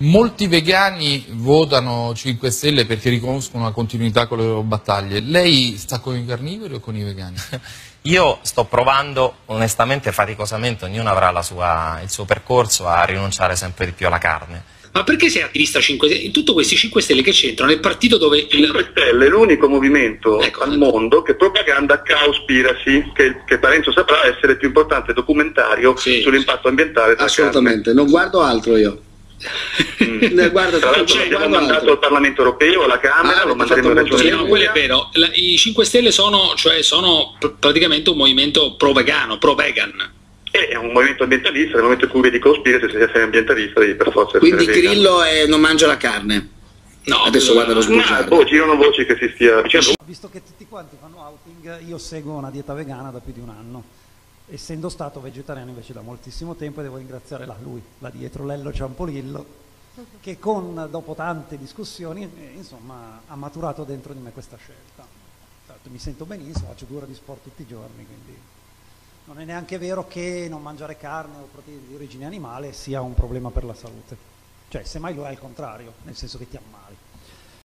Molti vegani votano 5 Stelle perché riconoscono una continuità con le loro battaglie. Lei sta con i carnivori o con i vegani? Io sto provando onestamente faticosamente, ognuno avrà sua, il suo percorso a rinunciare sempre di più alla carne. Ma perché sei attivista 5 Stelle? In tutti questi 5 Stelle che c'entrano? Nel partito dove... Il... 5 Stelle è l'unico movimento ecco, al mondo che propaganda cowspiracy, che, che Parenzo saprà essere il più importante documentario sì, sull'impatto ambientale. Assolutamente, non guardo altro io. Mm. guarda, Tra l'altro l'abbiamo mandato altro. al Parlamento europeo, alla Camera, ah, lo manderemo in Regione sì, no, quello è vero. La, I 5 Stelle sono, cioè, sono pr praticamente un movimento pro-vegano, pro-vegan. È un movimento ambientalista, nel momento in cui vedi Cospire, se sei ambientalista devi per forza Quindi Grillo è, non mangia la carne? No, adesso guarda lo sbugiardo. No, boh, girano voci che si stia dicendo. Visto che tutti quanti fanno outing, io seguo una dieta vegana da più di un anno essendo stato vegetariano invece da moltissimo tempo e devo ringraziare là lui, là dietro Lello Ciampolillo, che con, dopo tante discussioni eh, insomma, ha maturato dentro di me questa scelta. Tanto mi sento benissimo, faccio due ore di sport tutti i giorni, quindi non è neanche vero che non mangiare carne o proteine di origine animale sia un problema per la salute. Cioè, semmai lo è al contrario, nel senso che ti ammali.